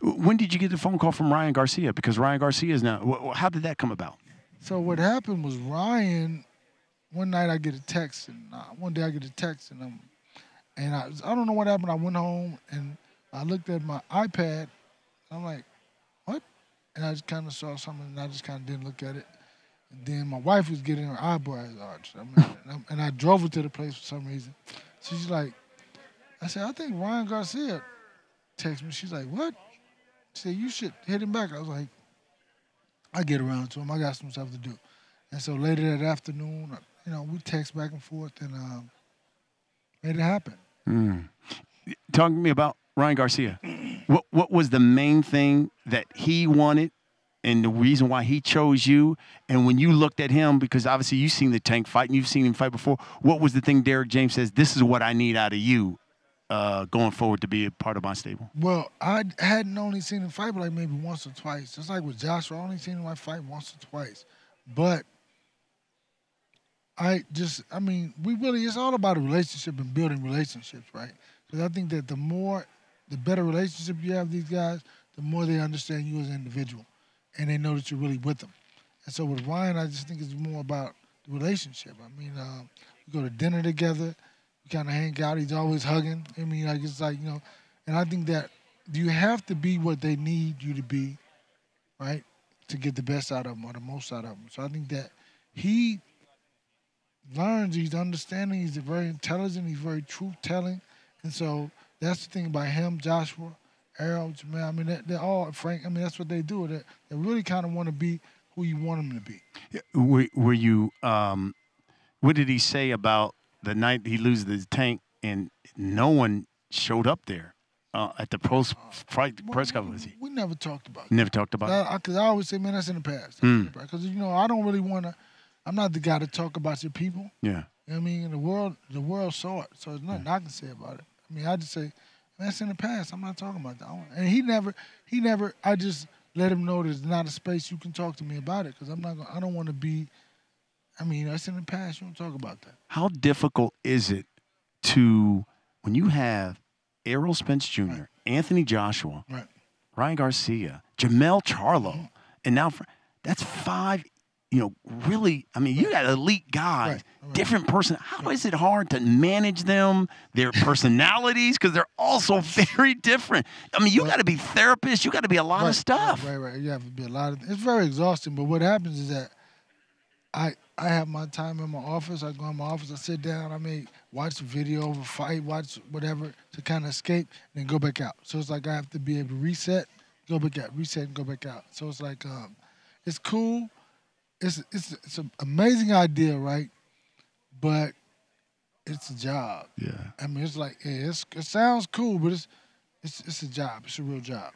When did you get the phone call from Ryan Garcia? Because Ryan Garcia is now. How did that come about? So what happened was Ryan. One night I get a text, and uh, one day I get a text, and um, and I I don't know what happened. I went home and I looked at my iPad. I'm like, what? And I just kind of saw something, and I just kind of didn't look at it. And then my wife was getting her eyebrows arched, I mean, and, I, and I drove her to the place for some reason. So she's like, I said, I think Ryan Garcia texted me. She's like, what? Said, you should hit him back. I was like, I get around to him. I got some stuff to do. And so later that afternoon, you know, we text back and forth and um, made it happen. Talk to me about Ryan Garcia. What what was the main thing that he wanted and the reason why he chose you? And when you looked at him, because obviously you've seen the tank fight and you've seen him fight before, what was the thing Derrick James says, this is what I need out of you uh, going forward to be a part of my stable? Well, I hadn't only seen him fight like maybe once or twice. Just like with Joshua, I only seen him fight once or twice. But I just, I mean, we really, it's all about a relationship and building relationships, right? Because I think that the more, the better relationship you have these guys, the more they understand you as an individual and they know that you're really with them. And so with Ryan, I just think it's more about the relationship. I mean, um, we go to dinner together, we kind of hang out. He's always hugging. I mean, like it's like you know, and I think that you have to be what they need you to be, right, to get the best out of them or the most out of them. So I think that he learns. He's understanding. He's very intelligent. He's very truth telling, and so that's the thing about him, Joshua, Errol, Jermell. I mean, they're all Frank. I mean, that's what they do. They, they really kind of want to be who you want them to be. Were, were you, um, what did he say about the night he loses the tank and no one showed up there uh, at the post fight press conference? We never talked about. never talked about it. Because I, always say, man, that's in the past. Mm. Because you know, I don't really want to. I'm not the guy to talk about your people. Yeah. You know I mean, the world, the world saw it, so there's nothing I can say about it. I mean, I just say, man, that's in the past. I'm not talking about that. I And he never, he never. I just let him know there's not a space you can talk to me about it because I'm not. Gonna, I don't want to be. I mean, that's in the past. You don't talk about that. How difficult is it to, when you have Errol Spence Jr., Anthony Joshua, Right. Ryan Garcia, Jermell Charlo, mm-hmm. and now Fr- that's five. You know, really. I mean, you got elite guys, Right, right. different person. How is it hard to manage them, their personalities, because they're also very different. I mean, you got to be therapist, You got to be a lot right, of stuff. Right, right, right. You have to be a lot of. It's very exhausting. But what happens is that I I have my time in my office. I go in my office. I sit down. I may watch a video of a fight, watch whatever to kind of escape, and then go back out. So it's like I have to be able to reset, go back out, reset, and go back out. So it's like um, it's cool. It's it's it's an amazing idea, right? But it's a job. Yeah. I mean, it's like yeah, it's, it sounds cool, but it's it's it's a job. It's a real job.